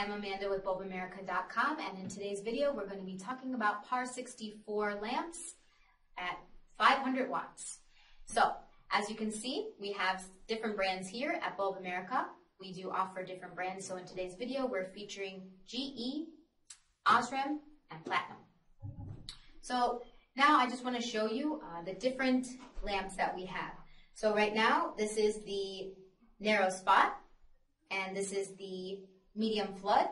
I'm Amanda with bulbamerica.com and in today's video we're going to be talking about PAR 64 lamps at 500 watts. So, as you can see, we have different brands here at Bulb America. We do offer different brands, so in today's video we're featuring GE, Osram, and Platinum. So, now I just want to show you uh, the different lamps that we have. So right now, this is the narrow spot, and this is the medium flood.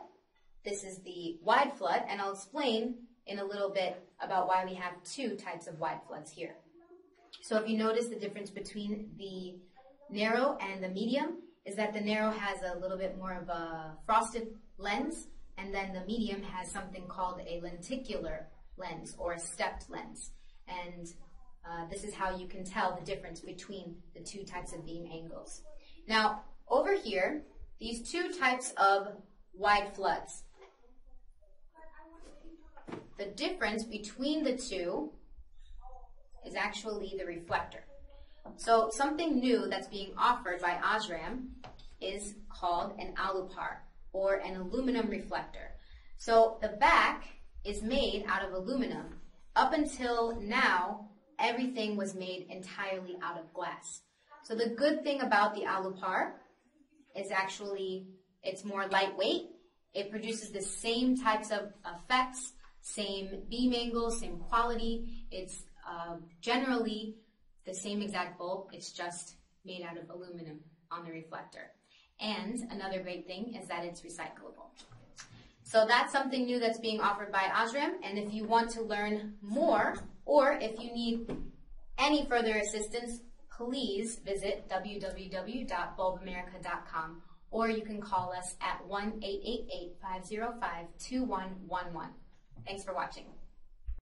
This is the wide flood, and I'll explain in a little bit about why we have two types of wide floods here. So if you notice the difference between the narrow and the medium is that the narrow has a little bit more of a frosted lens, and then the medium has something called a lenticular lens or a stepped lens. And uh, this is how you can tell the difference between the two types of beam angles. Now, over here, these two types of wide floods. The difference between the two is actually the reflector. So something new that's being offered by Osram is called an Alupar or an aluminum reflector. So the back is made out of aluminum. Up until now, everything was made entirely out of glass. So the good thing about the Alupar is actually it's more lightweight. It produces the same types of effects, same beam angle, same quality. It's uh, generally the same exact bulb. It's just made out of aluminum on the reflector. And another great thing is that it's recyclable. So that's something new that's being offered by Osram. And if you want to learn more, or if you need any further assistance, please visit www.bulbamerica.com or you can call us at 1-888-505-2111. Thanks for watching.